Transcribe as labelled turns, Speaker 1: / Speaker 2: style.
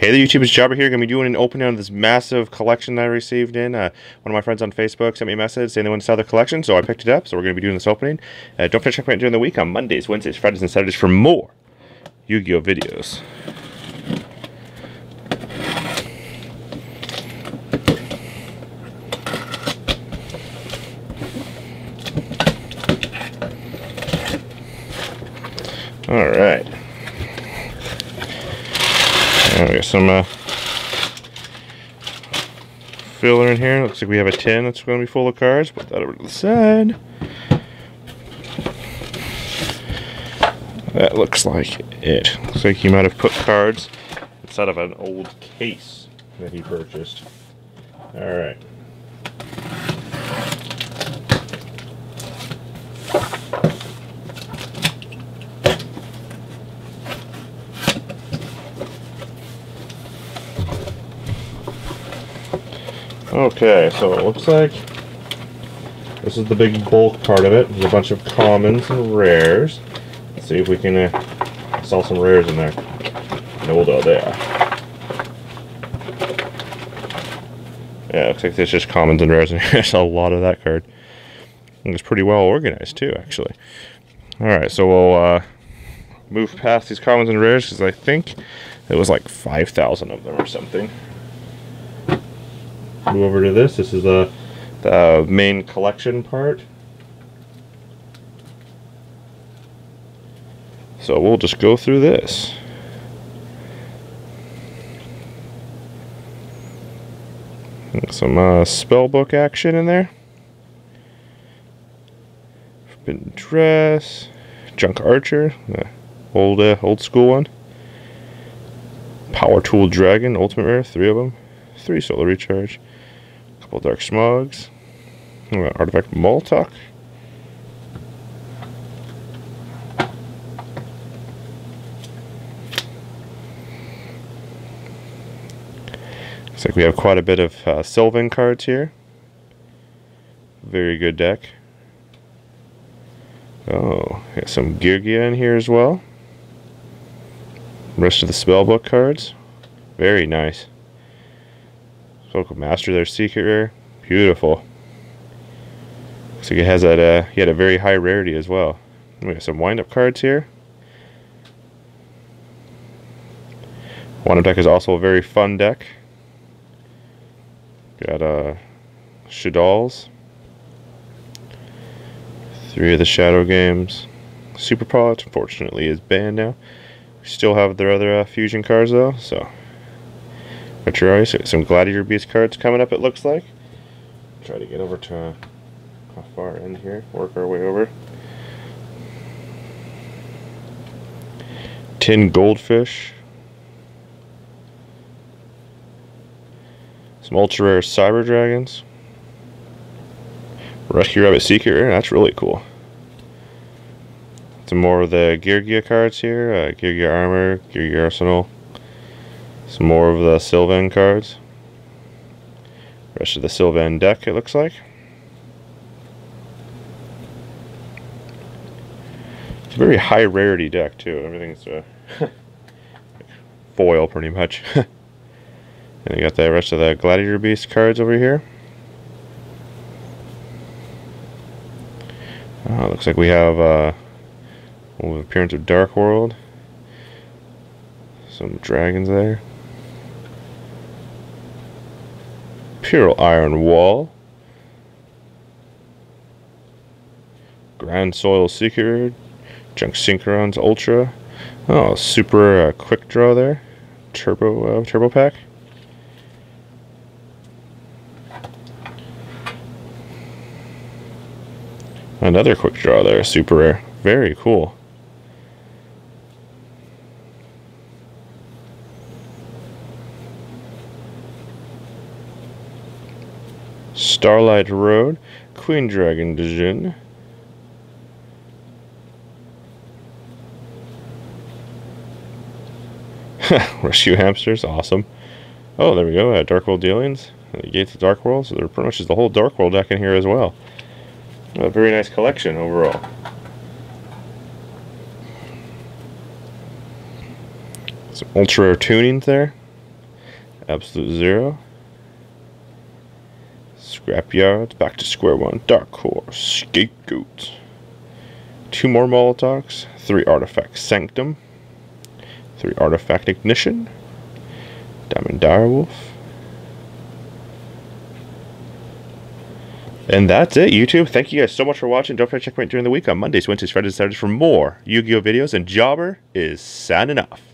Speaker 1: Hey there, YouTube. It's Jobber here. To be doing an opening on this massive collection that I received in. Uh, one of my friends on Facebook sent me a message saying they want to sell their collection, so I picked it up. So we're to be doing this opening. Uh, don't forget to check me out during the week on Mondays, Wednesdays, Fridays, and Saturdays for more Yu-Gi-Oh videos. All right. We got some uh, filler in here. Looks like we have a tin that's going to be full of cards. Put that over to the side. That looks like it. Looks like he might have put cards inside of an old case that he purchased. Alright. Okay, so it looks like this is the big bulk part of it. There's a bunch of commons and rares. Let's see if we can uh, sell some rares in there. No, though, there. Yeah, looks like there's just commons and rares, and there's a lot of that card. And it's pretty well organized, too, actually. Alright, so we'll uh, move past these commons and rares, because I think it was like 5,000 of them or something move over to this. This is the, the main collection part. So we'll just go through this. Some uh, spellbook action in there. Forbidden Dress, Junk Archer, old uh, old school one. Power Tool Dragon, Ultimate Rare, three of them, three Solar Recharge. a Couple Dark Smugs. Artifact Moralltach. Looks like we have quite a bit of uh, Sylvan cards here. Very good deck. Oh, got some Geargia in here as well. Rest of the spellbook cards. Very nice. Local Master their secret rare. Beautiful. Looks like it has that, uh, he had a very high rarity as well. We got some wind-up cards here. Wind-up deck is also a very fun deck. Got, uh, Shaddolls. Three of the Shadow Games. Super Pot, unfortunately, is banned now. We still have their other uh, fusion cards, though, so Matriarch, some Gladiator Beast cards coming up, it looks like. Try to get over to a, a far end here, work our way over. Tin Goldfish. Some ultra rare Cyber Dragons. Rescue Rabbit Seeker, that's really cool. Some more of the Geargia cards here, uh, Gear Armor, Geargiarsenal. Some more of the Sylvan cards. Rest of the Sylvan deck, it looks like. It's a very high rarity deck, too. Everything's foil, pretty much. and you got the rest of the Gladiator Beast cards over here. Uh, looks like we have uh, appearance of Dark World. Some dragons there. Pure Iron Wall. Grand Soil Seeker. Junk Synchron's Ultra. Oh, super uh, quick draw there. Turbo uh, Turbo Pack. Another quick draw there, super rare. Very cool. Starlight Road, Queen Dragun Djinn. Rescue Hamsters, awesome. Oh, there we go, uh, Dark World Dealings, the Gates of Dark World, so there pretty much is the whole Dark World deck in here as well. A very nice collection overall. Some ultra rare tunings there. Absolute Zero. Scrapyard, back to square one. Dark Horse, Scapegoat. Two more Moralltachs, three Artifact Sanctum, three Artifact Ignition, Diamond Direwolf. And that's it, YouTube. Thank you guys so much for watching. Don't forget to check me out during the week on Mondays, Wednesdays, Fridays, Saturdays for more Yu-Gi-Oh! videos. And Jobber is signing off.